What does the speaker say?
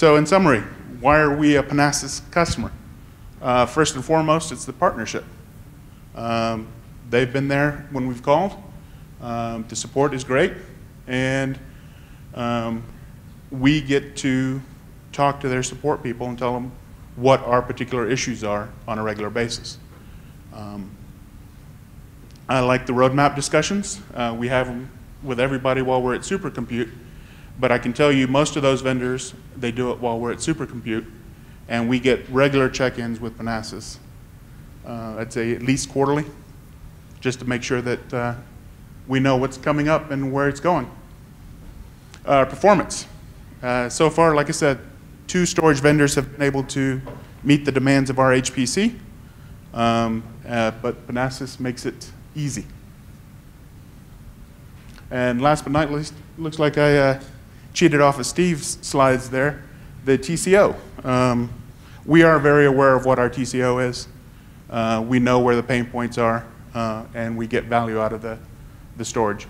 So in summary, why are we a Panasas customer? Uh, first and foremost, it's the partnership. Um, they've been there when we've called. Um, the support is great, and um, we get to talk to their support people and tell them what our particular issues are on a regular basis. Um, I like the roadmap discussions. Uh, we have them with everybody while we're at Supercompute, but I can tell you most of those vendors, they do it while we're at Supercompute, and we get regular check-ins with Panasas. Uh, I'd say at least quarterly, just to make sure that uh, we know what's coming up and where it's going. Uh, performance. Uh, so far, like I said, two storage vendors have been able to meet the demands of our HPC, um, uh, but Panasas makes it easy. And last but not least, looks like I uh, cheated off of Steve's slides there, the TCO. Um, we are very aware of what our TCO is. Uh, we know where the pain points are, uh, and we get value out of the, the storage.